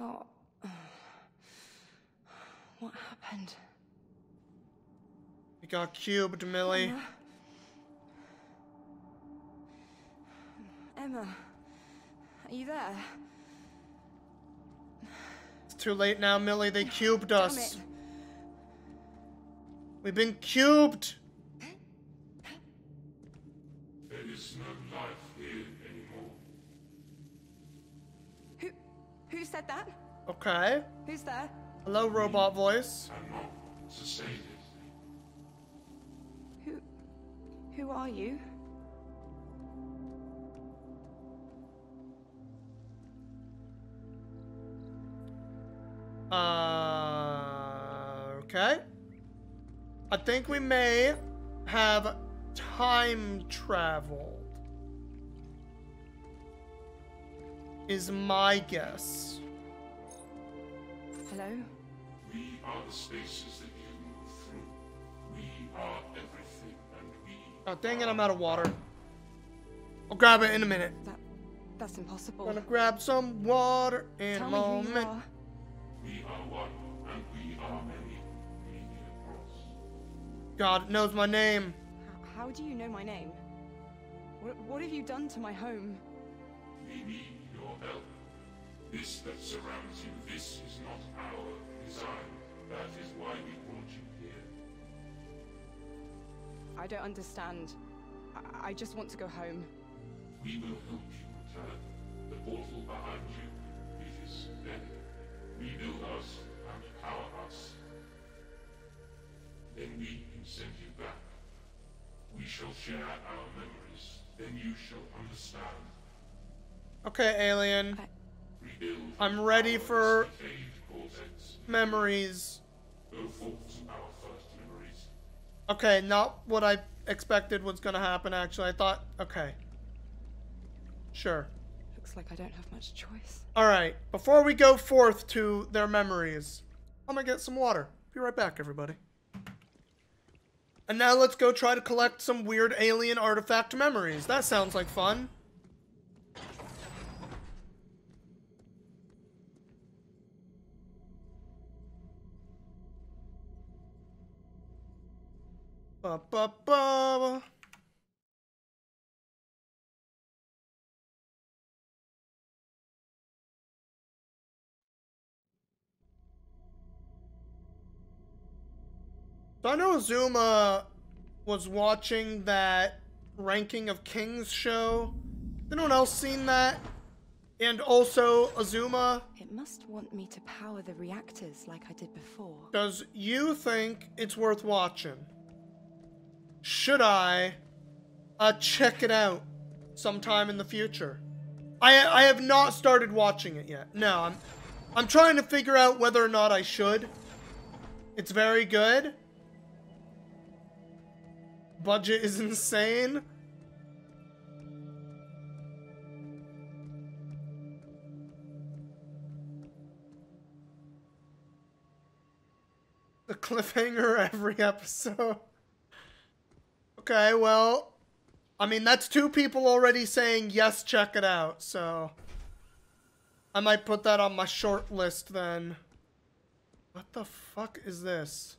Oh. What happened? You got cubed, Millie. Emma? Emma, are you there? It's too late now, Millie. They cubed us. We've been cubed. Said that? Okay. Who's there? Hello, robot voice. And not to say it. Who, who are you? Uh, okay. I think we may have time traveled. Is my guess. Hello? We are the spaces that you move through. We are everything, and we Oh, dang it, I'm out of water. I'll grab it in a minute. That, that's impossible. Gonna grab some water in Tell a me who moment. you are. we are one, and we are many, leaning across. God knows my name. How, how do you know my name? What, what have you done to my home? We need help. This that surrounds you, this is not our design. That is why we brought you here. I don't understand. I, I just want to go home. We will help you return. The portal behind you, it is dead. Rebuild us and power us. Then we can send you back. We shall share our memories. Then you shall understand. Okay, alien. I- I'm ready for memories. Go forth to our first memories. Okay, not what I expected was gonna happen, actually. I thought, okay. Sure. looks like I don't have much choice. Alright, before we go forth to their memories, I'm gonna get some water. Be right back, everybody. And now let's go try to collect some weird alien artifact memories. That sounds like fun. Ba ba ba. So I know Azuma was watching that Ranking of Kings show. Anyone else seen that? And also, Azuma, It must want me to power the reactors like I did before. does you think it's worth watching? Should I uh, check it out sometime in the future? I I have not started watching it yet. No, I'm I'm trying to figure out whether or not I should. It's very good. Budget is insane. The cliffhanger every episode. Okay, well, I mean, that's two people already saying, yes, check it out, so. I might put that on my short list then. What the fuck is this?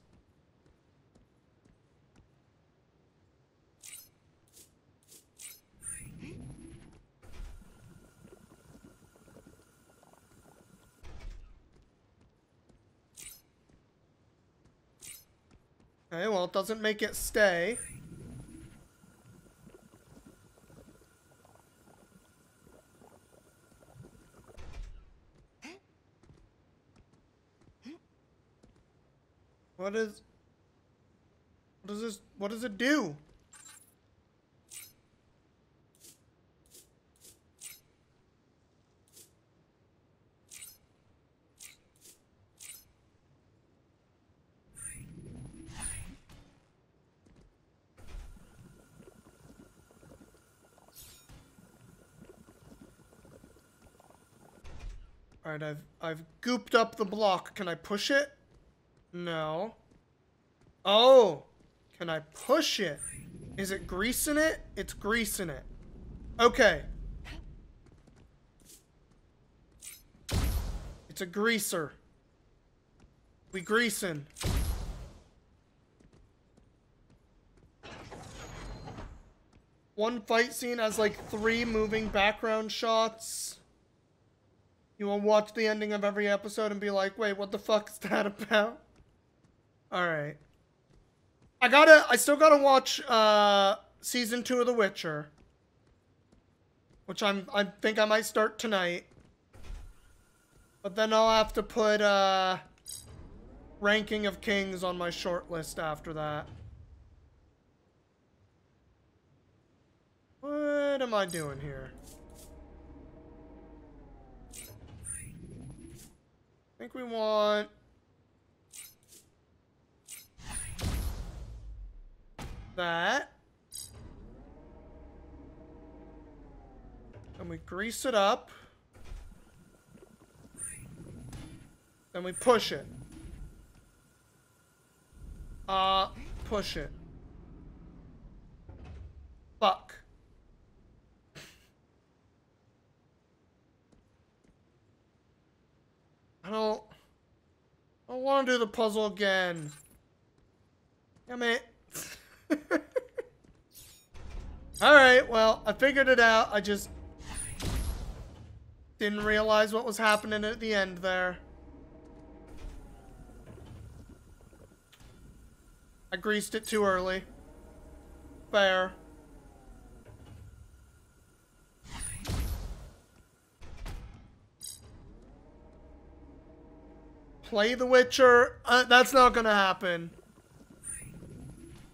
Okay, well, it doesn't make it stay. What is... What does this... What does it do? Alright, I've I've gooped up the block. Can I push it? No. Oh! Can I push it? Is it greasing it? It's greasing it. Okay. It's a greaser. We greasing. One fight scene has like three moving background shots. You will watch the ending of every episode and be like, wait, what the fuck is that about? Alright. I gotta, I still gotta watch, uh, season two of The Witcher. Which I'm, I think I might start tonight. But then I'll have to put, uh, Ranking of Kings on my short list after that. What am I doing here? I think we want... That. And we grease it up. Then we push it. Uh, push it. Fuck. I don't... I don't want to do the puzzle again. Damn it. Alright, well, I figured it out. I just... Didn't realize what was happening at the end there. I greased it too early. Fair. Play The Witcher. Uh, that's not gonna happen.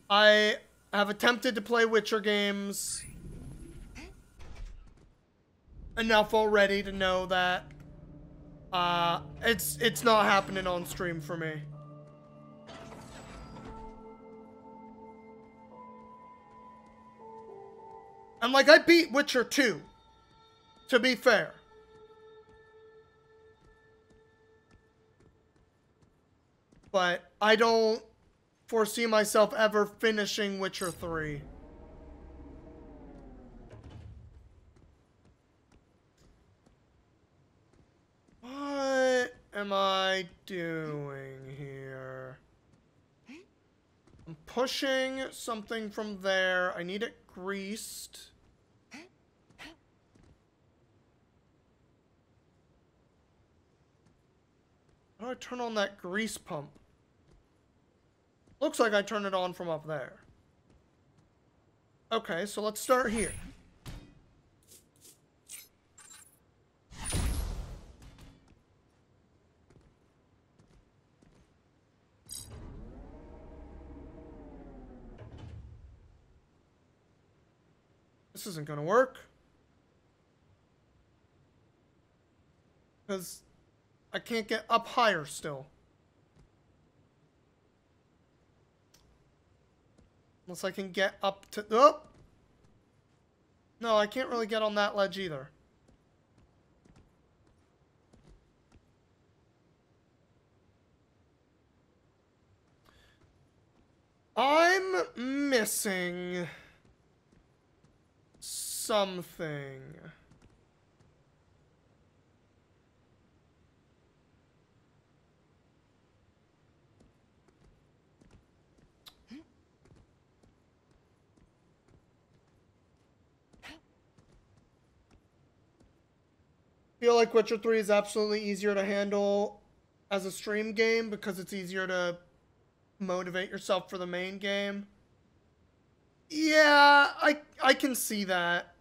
I have attempted to play Witcher games enough already to know that uh, it's it's not happening on stream for me. And like I beat Witcher 2, to be fair. But I don't foresee myself ever finishing Witcher 3. What am I doing here? I'm pushing something from there. I need it greased. How do I turn on that grease pump? Looks like I turned it on from up there. Okay, so let's start here. This isn't gonna work. Because I can't get up higher still. Unless I can get up to... Oh! No, I can't really get on that ledge either. I'm missing something. Feel like Witcher 3 is absolutely easier to handle as a stream game because it's easier to motivate yourself for the main game. Yeah, I I can see that.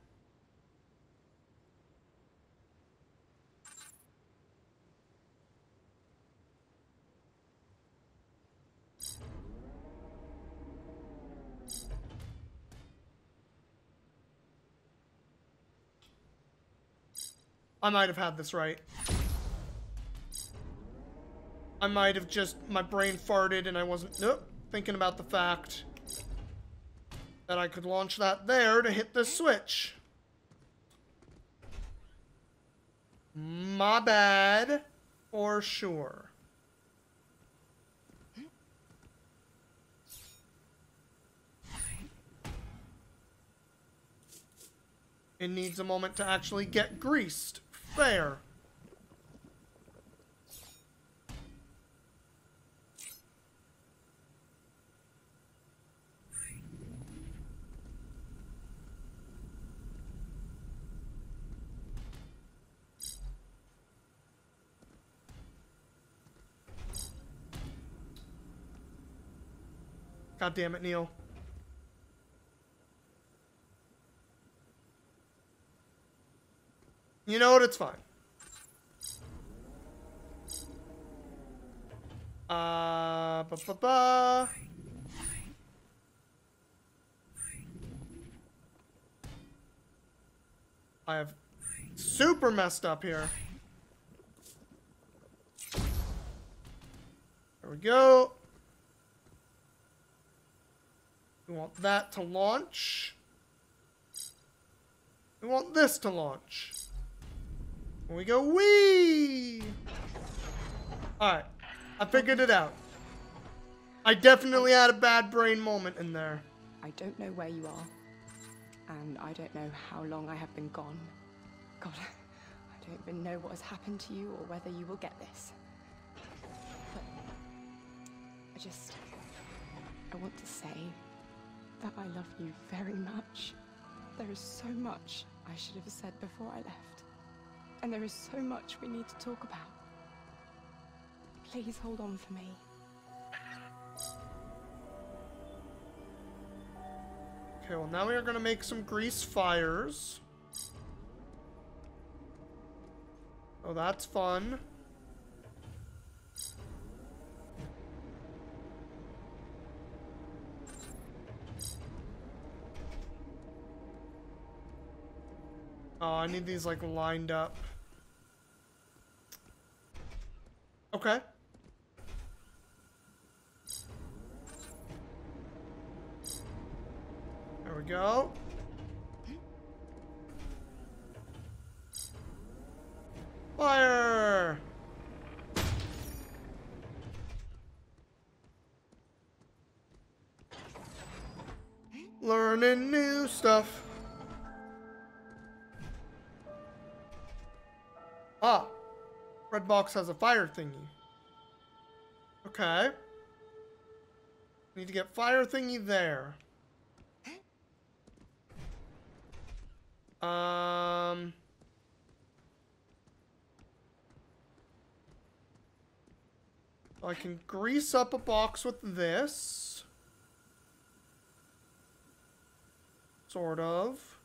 I might have had this right. I might have just, my brain farted and I wasn't, nope, thinking about the fact that I could launch that there to hit the switch. My bad, for sure. It needs a moment to actually get greased there. God damn it, Neil. You know what? It's fine. Uh, ba ba ba. I have super messed up here. There we go. We want that to launch. We want this to launch. And we go, wee! Alright. I figured it out. I definitely had a bad brain moment in there. I don't know where you are, and I don't know how long I have been gone. God, I don't even know what has happened to you or whether you will get this. But I just. I want to say that I love you very much. There is so much I should have said before I left. And there is so much we need to talk about. Please hold on for me. Okay, well now we are gonna make some grease fires. Oh, that's fun. Oh, I need these like lined up. Okay. Box has a fire thingy. Okay. Need to get fire thingy there. Um. I can grease up a box with this. Sort of.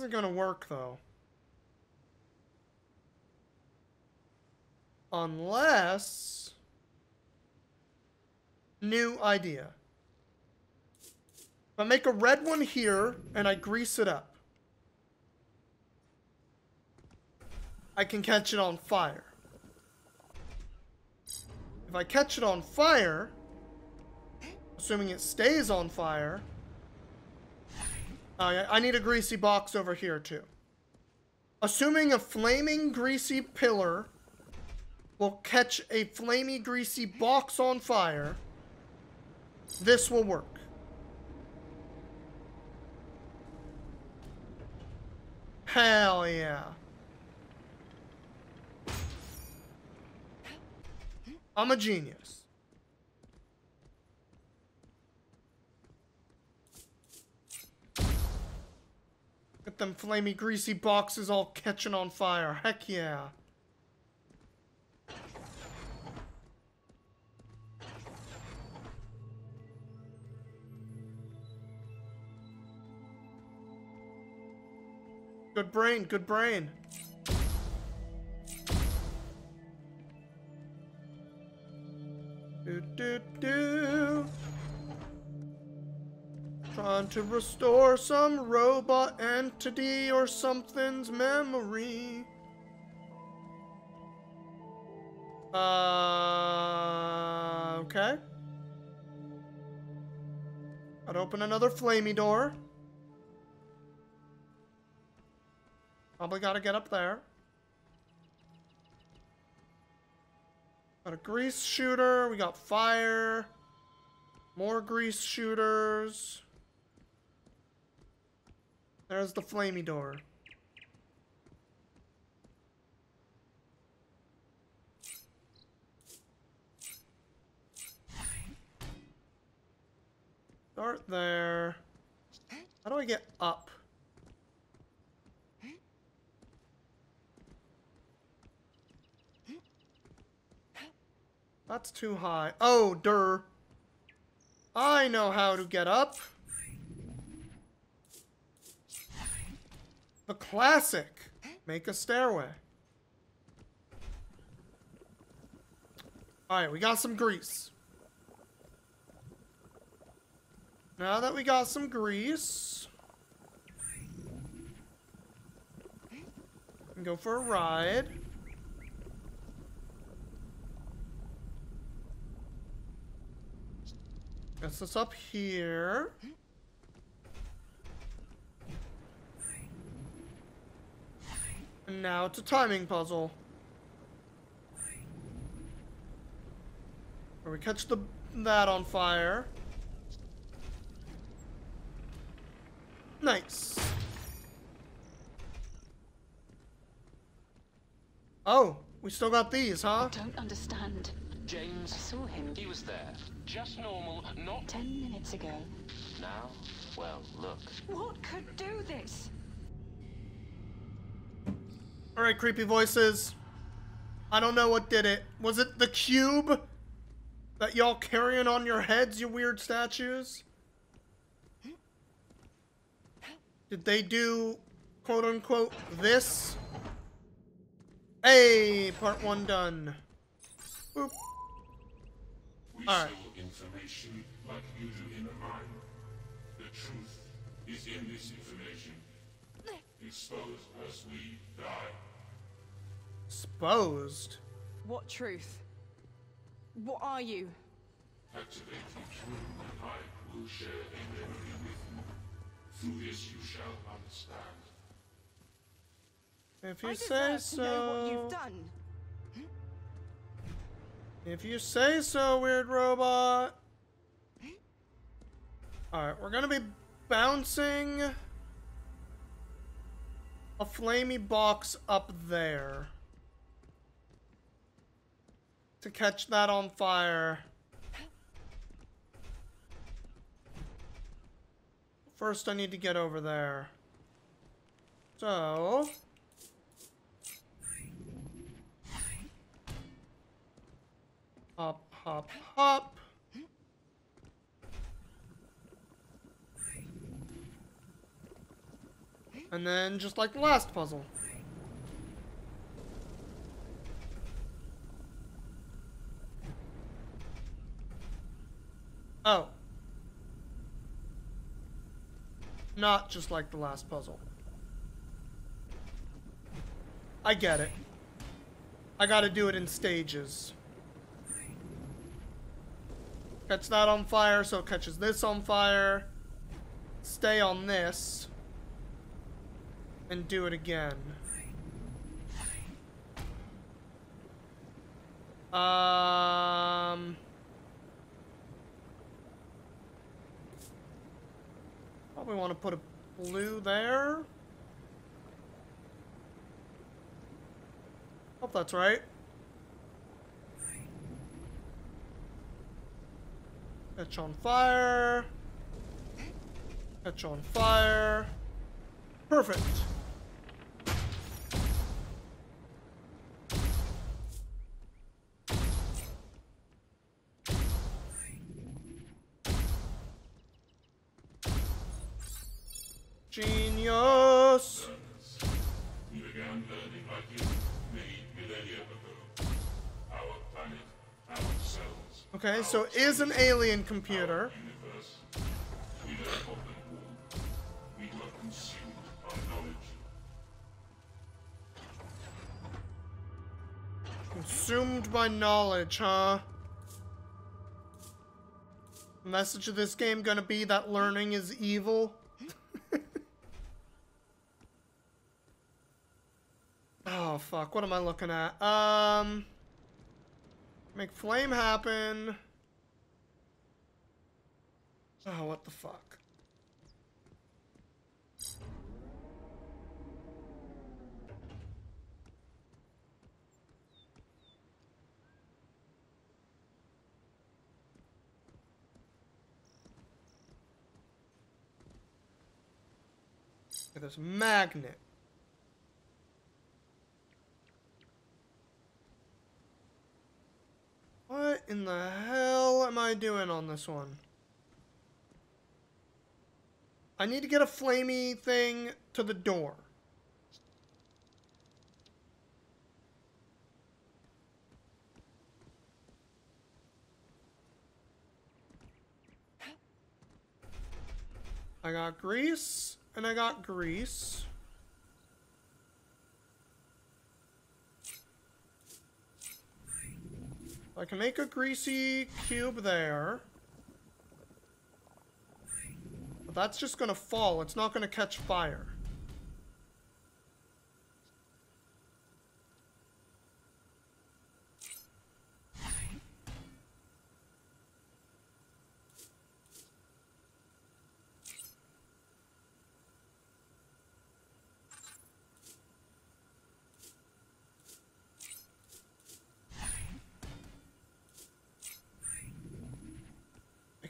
Isn't gonna work though. Unless... New idea. If I make a red one here and I grease it up, I can catch it on fire. If I catch it on fire, assuming it stays on fire, I need a greasy box over here too. Assuming a flaming greasy pillar will catch a flamey greasy box on fire, this will work. Hell yeah. I'm a genius. Them flamey greasy boxes all catching on fire. Heck yeah. Good brain, good brain. Do do do. Trying to restore some robot entity or something's memory. Uh, okay. I'd open another flamey door. Probably gotta get up there. Got a grease shooter. We got fire. More grease shooters. There's the flamey door. Start there. How do I get up? That's too high. Oh, der. I know how to get up. The classic. Make a stairway. Alright, we got some grease. Now that we got some grease, can go for a ride. Gets it's up here. And now it's a timing puzzle. Where we catch the that on fire. Nice. Oh, we still got these, huh? I Don't understand. James. I James, saw him he was there. Just normal, not ten minutes ago. now. Well, look. What could do this? Alright, creepy voices. I don't know what did it. Was it the cube that y'all carrying on your heads, you weird statues? Did they do quote unquote this? Hey, part one done. Boop. We All right. information like you do in a mine. The truth is in this information. Expose us, we die. Exposed. What truth? What are you? Activate each room and I will share a memory with you. Through this you shall understand. If you I say deserve to know what so. you've done. If you say so, weird robot. Alright, we're gonna be bouncing a flamey box up there. To catch that on fire. First, I need to get over there. So. Hop, hop, hop. And then just like the last puzzle. Oh. Not just like the last puzzle. I get it. I gotta do it in stages. Catch that on fire, so it catches this on fire. Stay on this. And do it again. Um... Probably want to put a blue there. Hope that's right. Catch on fire. Catch on fire. Perfect. Okay, so is an alien computer. Consumed by knowledge, huh? The message of this game gonna be that learning is evil? oh fuck, what am I looking at? Um Make flame happen. Oh, what the fuck. There's magnet. In the hell am I doing on this one? I need to get a flamey thing to the door. I got grease, and I got grease. I can make a greasy cube there. But that's just gonna fall. It's not gonna catch fire.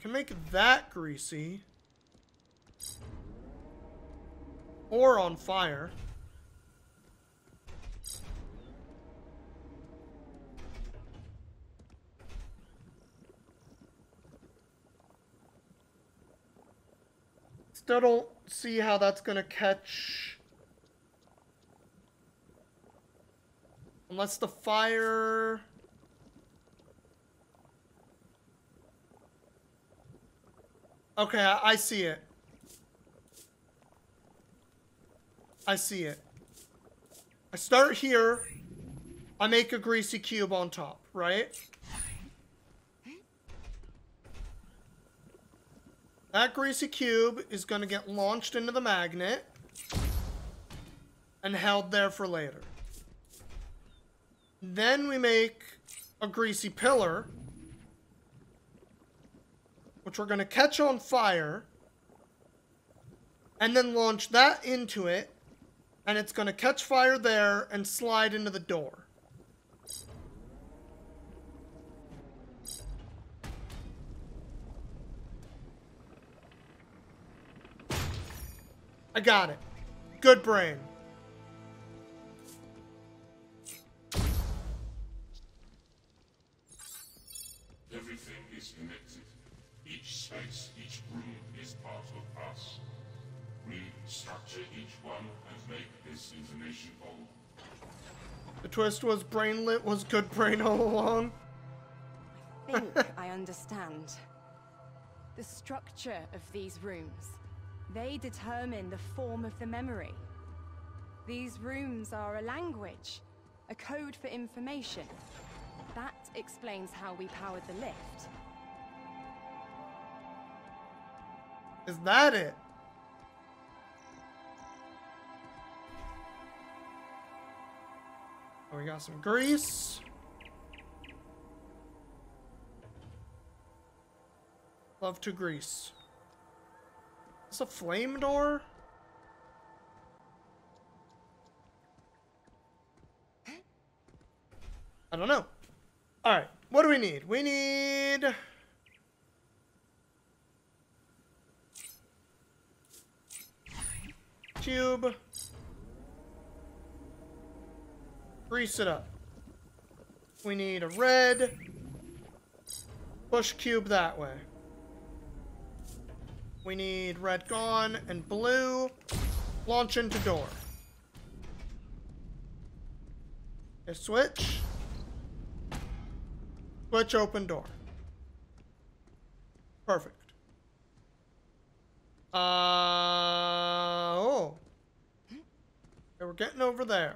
I can make that greasy. Or on fire. Still don't see how that's gonna catch. Unless the fire... Okay, I, see it. I see it. I start here. I make a greasy cube on top, right? That greasy cube is going to get launched into the magnet and held there for later. Then we make a greasy pillar, which we're going to catch on fire, and then launch that into it, and it's going to catch fire there and slide into the door. I got it. Good brain. Twist was brainlit was good brain all along. I think I understand. The structure of these rooms. They determine the form of the memory. These rooms are a language, a code for information. That explains how we powered the lift. Is that it? We got some grease. Love to grease. Is this a flame door? I don't know. Alright, what do we need? We need... Cube. Grease it up. We need a red. Push cube that way. We need red gone and blue. Launch into door. A switch. Switch open door. Perfect. Uh oh. Okay, we're getting over there.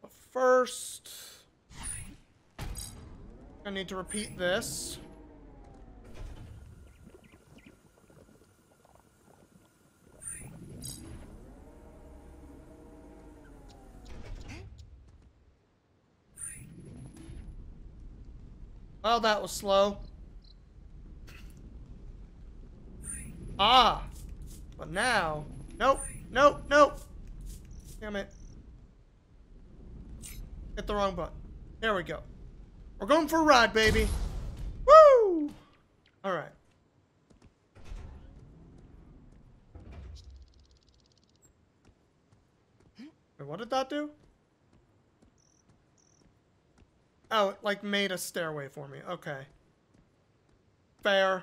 But first, I need to repeat this. Well, that was slow. Ah! But now... Nope, nope, nope! Damn it. Hit the wrong button. There we go. We're going for a ride, baby. Woo! All right. Wait, what did that do? Oh, it like made a stairway for me. Okay. Fair.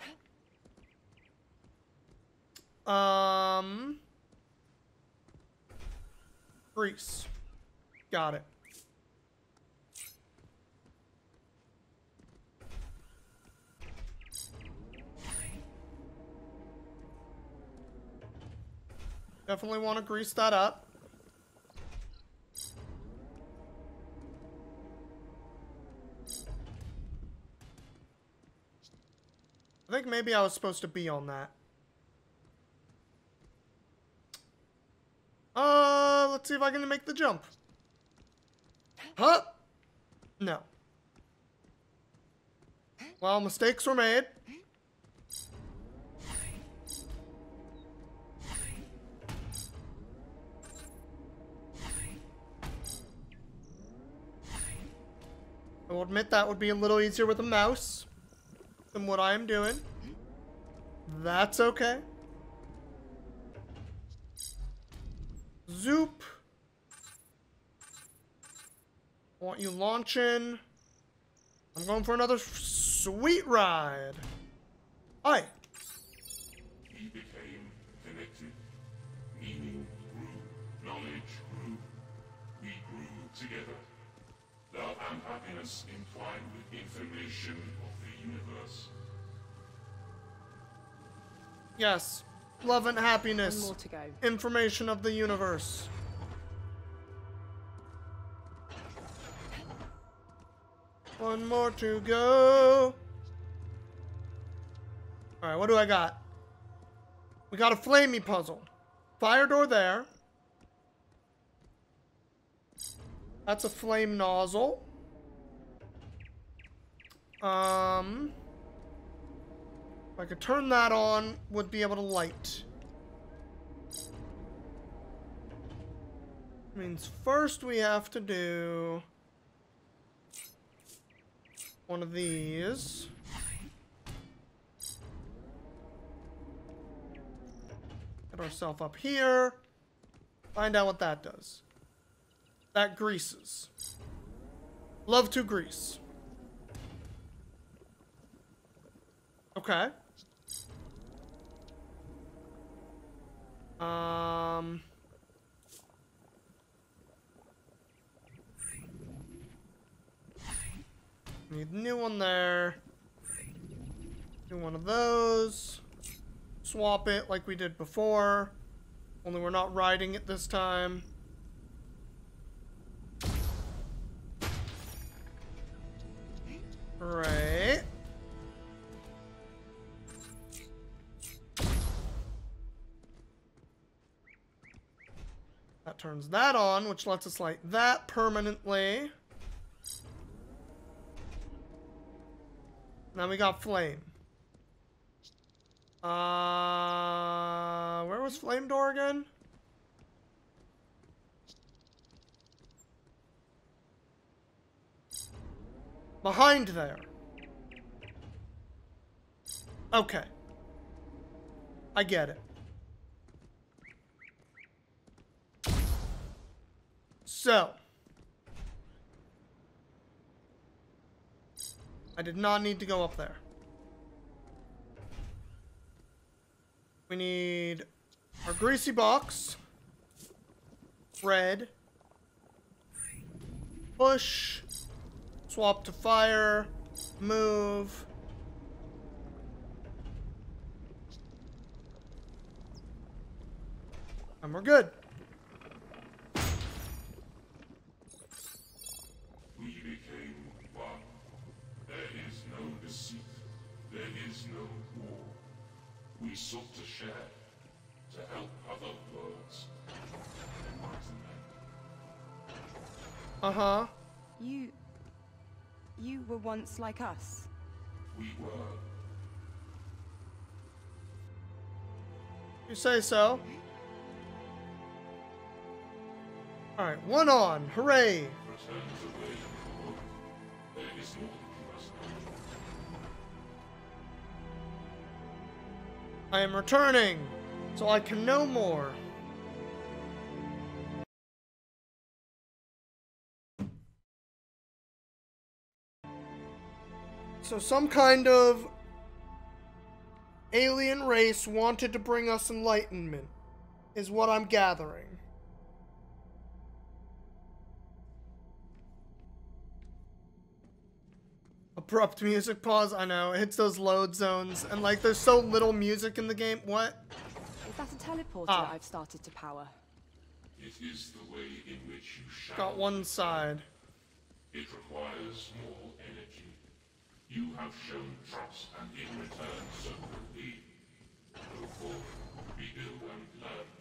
Um. Grease. Got it. Definitely want to grease that up. I think maybe I was supposed to be on that. Uh, let's see if I can make the jump. Huh? No. Well, mistakes were made. Admit that would be a little easier with a mouse than what I am doing. That's okay. Zoop. Want you launching. I'm going for another sweet ride. Hi. Happiness entwined with information of the universe. Yes. Love and One happiness. more to go. Information of the universe. One more to go. Alright, what do I got? We got a flamey puzzle. Fire door there. That's a flame nozzle. Um, if I could turn that on, would be able to light. Means first we have to do one of these. Get ourselves up here. Find out what that does. That greases. Love to grease. Okay. Um. Need a new one there. Do one of those. Swap it like we did before. Only we're not riding it this time. Turns that on, which lets us light that permanently. Now we got flame. Uh, where was flame door again? Behind there. Okay. I get it. So. I did not need to go up there. We need our greasy box. Red. Push. Swap to fire. Move. And we're good. Sought to share, to help other worlds. Enlighten them. Uh huh. You. You were once like us. We were You say so. Alright, one on. Hooray. I am returning, so I can know more. So some kind of alien race wanted to bring us enlightenment, is what I'm gathering. Abrupt music pause, I know. It hits those load zones, and like there's so little music in the game. What? Is that a teleporter ah. I've started to power? It is the way in which you shall. Got one side. It requires more energy. You have shown trust, and in return, so will we. Go forth, rebuild and learn.